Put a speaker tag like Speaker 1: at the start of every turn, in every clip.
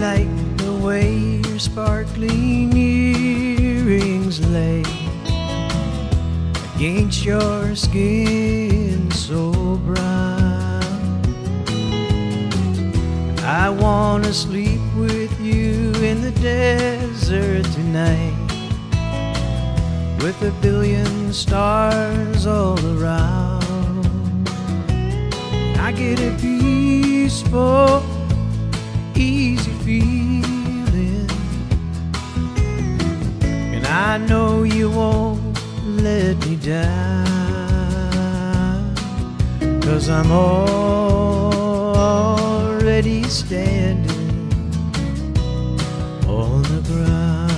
Speaker 1: like the way your sparkling earrings lay against your skin so brown. I wanna sleep with you in the desert tonight with a billion stars all around. I get a peaceful, feeling, and I know you won't let me down, cause I'm already standing on the ground.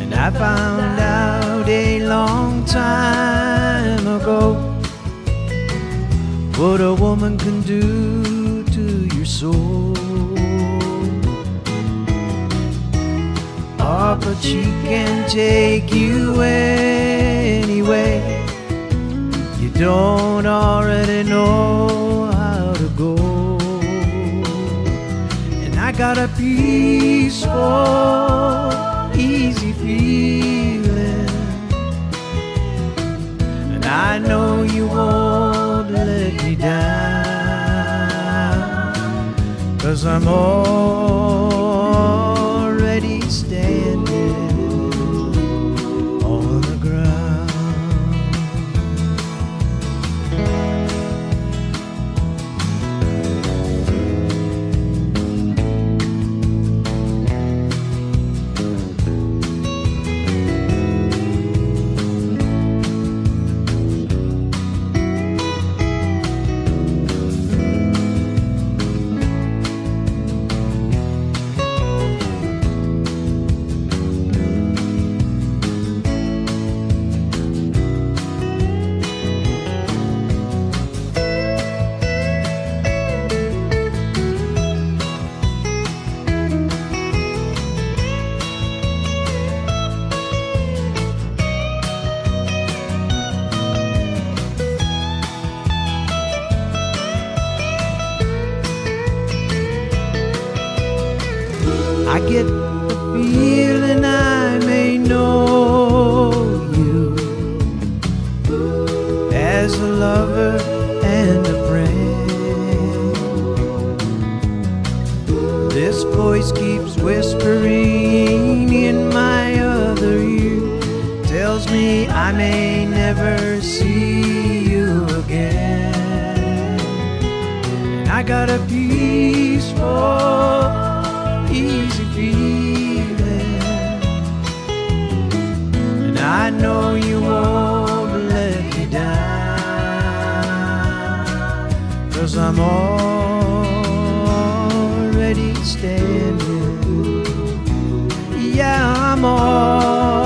Speaker 1: And I found out a long time what a woman can do to your soul. Oh, but she can take you anyway. You don't already know how to go. And I got a peaceful, Cause I'm already I get the feeling I may know you as a lover and a friend. This voice keeps whispering in my other ear, tells me I may never see you again. And I got a peaceful, feeling. And I know you won't let me down. Cause I'm already standing. Yeah, I'm already.